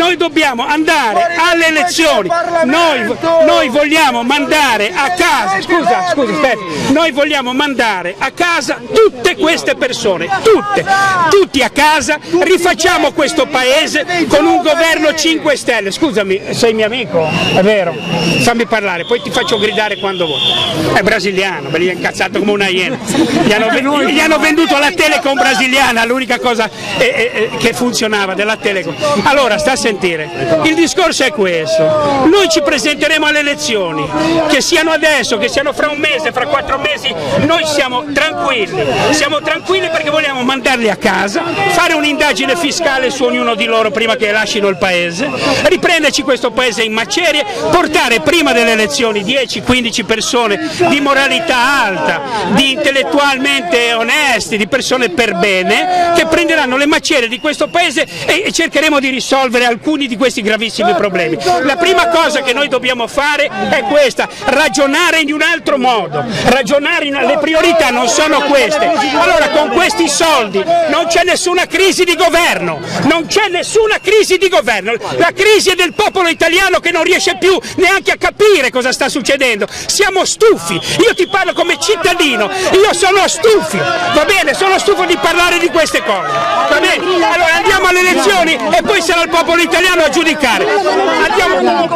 Noi dobbiamo andare alle elezioni, noi, noi vogliamo mandare a casa, scusa, scusa, aspetta, noi vogliamo mandare a casa tutte queste persone, tutte, tutti a casa, rifacciamo questo paese con un governo 5 Stelle. Scusami, sei mio amico? È vero, fammi parlare, poi ti faccio gridare quando voto. È brasiliano, me li ha incazzato come una iena. Gli hanno, gli hanno venduto la Telecom brasiliana, l'unica cosa eh, eh, che funzionava della Telecom. Allora, sta a sentire, il discorso è questo, noi ci presenteremo alle elezioni, che siano adesso, che siano fra un mese, fra quattro mesi, noi siamo tranquilli, siamo tranquilli perché vogliamo mandarli a casa, fare un'indagine fiscale su ognuno di loro prima che lasciano il paese, riprenderci questo paese in macerie, portare prima delle elezioni 10-15 persone di moralità alta, di intellettualmente onesti, di persone per bene, che prenderanno le macerie di questo paese e cercheremo di risolvere alcuni di questi gravissimi problemi. La prima cosa che noi dobbiamo fare è questa, ragionare in un altro modo, ragionare in... le priorità non sono queste. Allora con questi soldi non c'è nessuna crisi di governo, non c'è nessuna crisi di governo, la crisi è del popolo italiano che non riesce più neanche a capire cosa sta succedendo, siamo stufi, io ti parlo come cittadino, io sono stufo, va bene, sono stufo di parlare di queste cose, va bene? Allora alle elezioni e poi sarà il popolo italiano a giudicare. Andiamo.